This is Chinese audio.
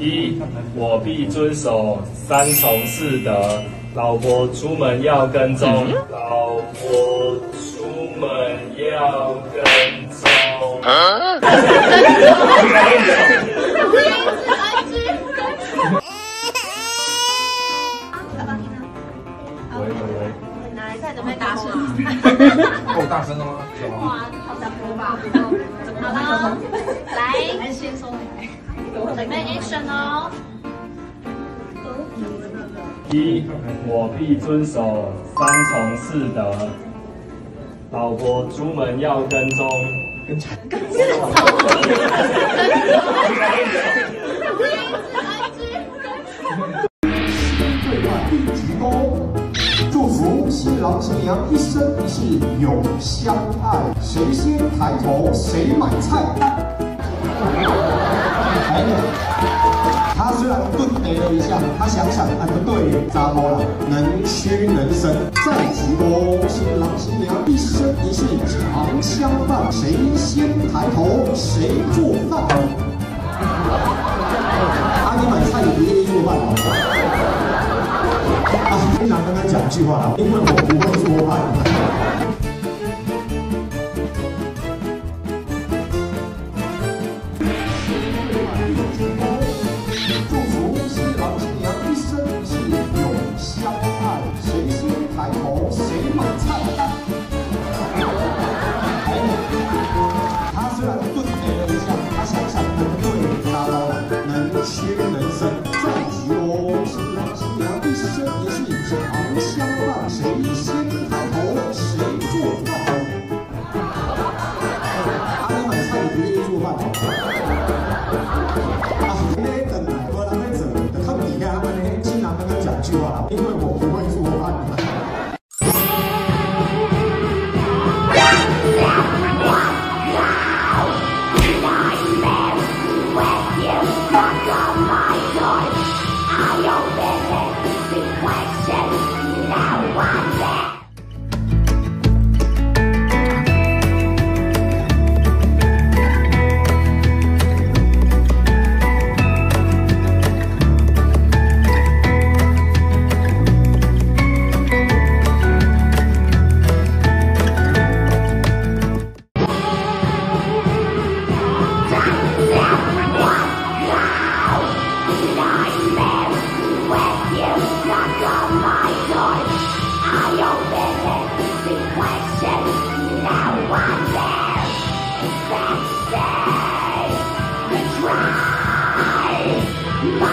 一，我必遵守三从四德。老婆出门要跟踪，老婆出门要跟踪。喂喂喂，来，再准备大声。够大声了吗？哇，好大声吧？好了，来，先说，准备 action 哦。一，我必遵守三从四德。老婆出门要跟踪，跟踪。对外一鞠躬，祝福新郎新娘一生一世永相爱。谁先抬头，谁买菜。了一下，他想想，哎不对，咋么了？能屈能伸。再鞠躬，新郎新娘一生一世长相伴。谁先抬头，谁做饭。啊，你买菜也不愿意做饭哦。啊，经常跟他讲一句话，因为我不会做饭。饭。啊，今天等来无人在做，就靠底下安尼，经常跟他讲句话，因为我不会做饭。Bye.